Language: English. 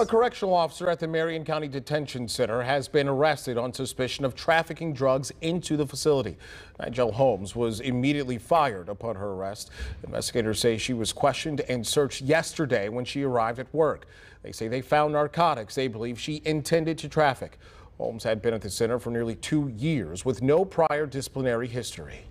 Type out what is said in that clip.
A correctional officer at the Marion County Detention Center has been arrested on suspicion of trafficking drugs into the facility. Nigel Holmes was immediately fired upon her arrest. Investigators say she was questioned and searched yesterday when she arrived at work. They say they found narcotics they believe she intended to traffic. Holmes had been at the center for nearly two years with no prior disciplinary history.